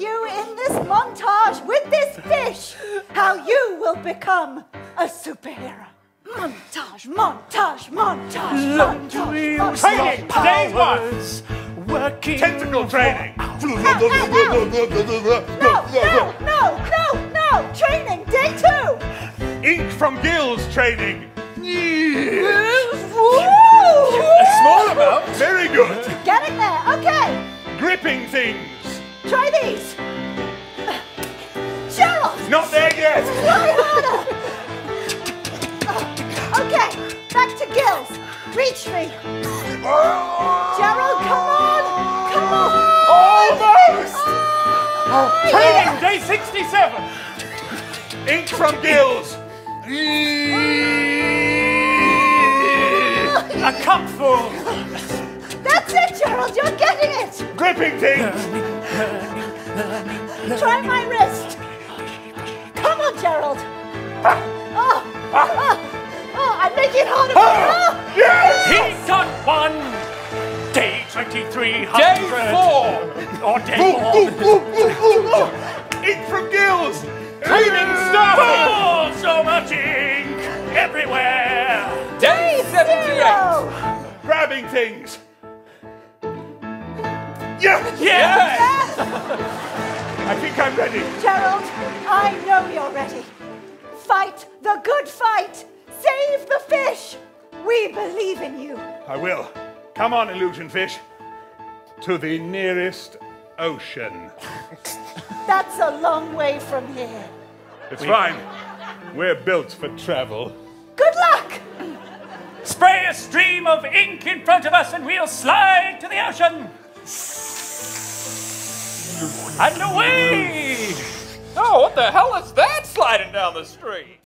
you in this montage with this fish how you will become a superhero. Montage, montage, montage, montage, montage. Training, day one. Working. Tentacle training. No, no, no, no, no. Training, day two. Ink from gills training. Woo! A small amount. Very good. Getting there. Okay, Gripping things. Try these. Gerald, Not there yet. try harder. Okay, back to gills. Reach me. Gerald, come on. Come on. Almost. Oh, Training day 67. Ink from gills. A cupful. That's it, Gerald. You're getting it. Gripping things. Try my wrist. Come on, Gerald. Oh, oh, oh, I'm making it harder. Oh, Yes. He's done one. Day 2300. Day four. Or day four. Ink from gills. Training started. Oh, so much ink everywhere. Day 78. oh. Grabbing things. Yes. Yes. I think I'm ready. Gerald, I know you're ready. Fight the good fight. Save the fish. We believe in you. I will. Come on, illusion fish. To the nearest ocean. That's a long way from here. It's fine. We're built for travel. Good luck. Spray a stream of ink in front of us and we'll slide to the ocean. And away! Oh, what the hell is that sliding down the street?